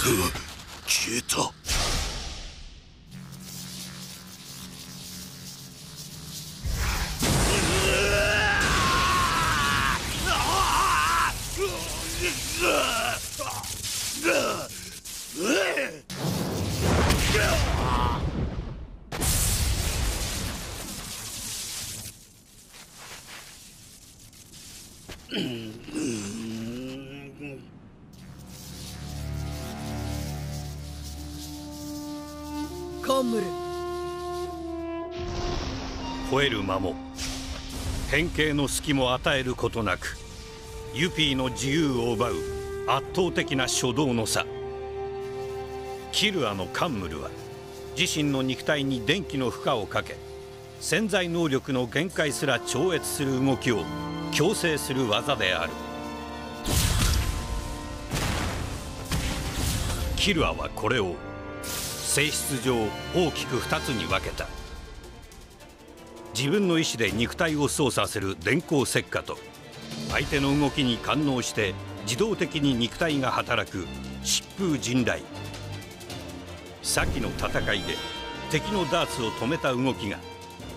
消えたうん。ンムル吠える間も変形の隙も与えることなくユピーの自由を奪う圧倒的な初動の差。キルアのカンムルは自身の肉体に電気の負荷をかけ潜在能力の限界すら超越する動きを強制する技である。キルアはこれを性質上大きく2つに分けた。自分の意志で肉体を操作する電光石火と相手の動きに感応して自動的に肉体が働く疾風陣雷。先の戦いで敵のダーツを止めた動きが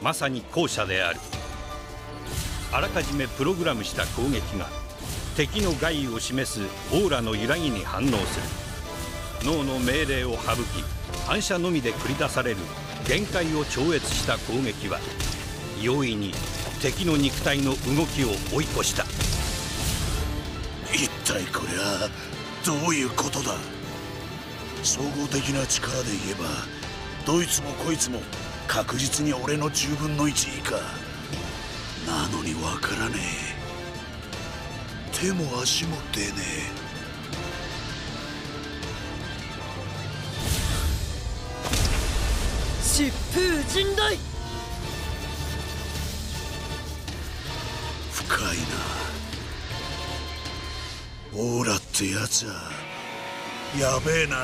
まさに後者である。あらかじめプログラムした攻撃が敵の害を示すオーラの揺らぎに反応する。脳の命令を省き反射のみで繰り出される限界を超越した攻撃は容易に敵の肉体の動きを追い越した。一体これはどういうことだ？総合的な力で言えばどいつもこいつも確実に俺の10分の1以下。なのにわからねえ。手も足も出ねえ。疾風陣大深いな。オーラってやつはやべえな。